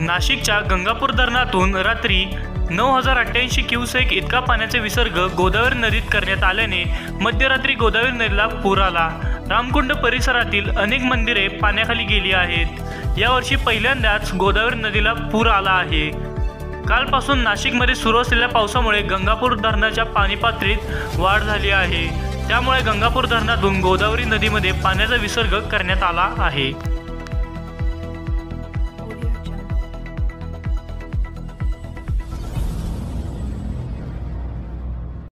नाशिकच्या गंगापूर धरणातून रात्री नऊ हजार अठ्ठ्याऐंशी क्युसेक इतका पाण्याचा विसर्ग गोदावरी नदीत करण्यात आल्याने मध्यरात्री गोदावरी नदीला पूर आला. रामकुंड परिसरातील अनेक मंदिरे पाण्याखाली गेली आहेत. यावर्षी पहिल्यांदाच गोदावरी नदीला पूर आला आहे. कालपासून नाशिकमध्ये सुरू असलेल्या पावसामुळे गंगापूर धरणाच्या पाणी पातळीत वाढ झाली आहे. त्यामुळे गंगापूर धरणातून गोदावरी नदीमध्ये पाण्याचा विसर्ग करण्यात आला आहे.